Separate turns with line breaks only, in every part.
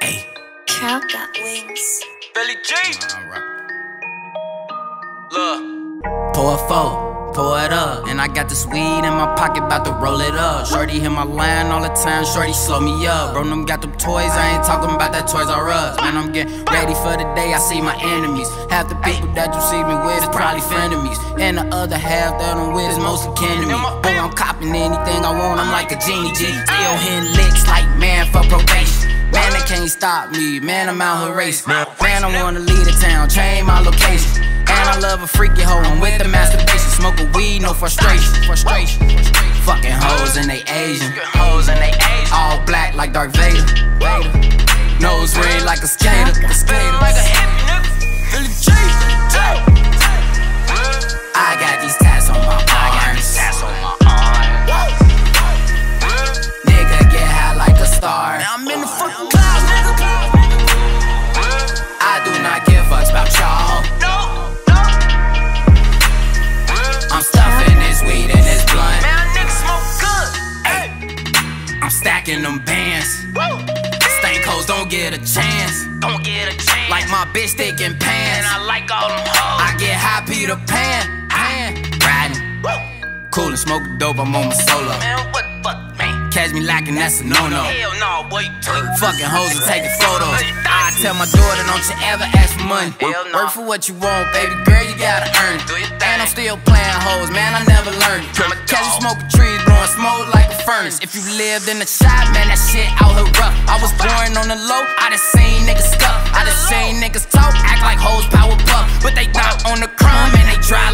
Hey,
Cow got wings.
Philly G. Look.
pour a four, pour it up. And I got this weed in my pocket, about to roll it up. Shorty hit my line all the time, shorty slow me up. Bro, them got them toys, I ain't talking about that Toys R Us. Man, I'm getting ready for the day I see my enemies. Half the people that you see me with is probably frenemies. And the other half that I'm with is mostly kin to me. Boy, I'm copping anything I want, I'm like a genie G. Still hitting licks like man for probation. Man, they can't stop me. Man, I'm out here racing. Man, I wanna leave the town, change my location. I love a freaky hoe, I'm with the masturbation. Smoking weed, no frustration. Frustration. Fucking hoes and they Asian.
Hoes and they Asian.
All black like Darth Vader. Nose ring like a skater. A skater.
Like a hippie, nigga. Philly G.
I got
I'm
stacking them bands.
Woo.
Stank hoes don't get a chance.
Don't get a chance.
Like my bitch sticking
And
pants.
I like all them hoes.
I get high Peter Pan. Ah. Pan. Riding.
Woo.
Cool and smoking dope, I'm on my solo.
Man,
Catch me lacking, that's a no no.
Hell no, boy.
Fucking hoes and taking photos. I tell my daughter, don't you ever ask for money.
Hell no.
Work for what you want, baby girl, you gotta earn it.
Your
And I'm still playing hoes, man, I never learned it.
A
Catch you
dog.
smoking trees, blowing smoke like a furnace. If you lived in the shop, man, that shit out here rough. I was born on the low, I done seen niggas scuff. I done seen niggas talk, act like hoes power puff. But they not on the crumb and they dry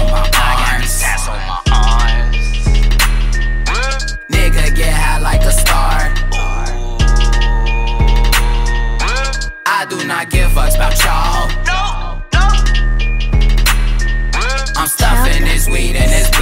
on my arms.
I got tats on my arms.
Nigga get high like a star. I do not give fucks about y'all. I'm stuffing this weed and this.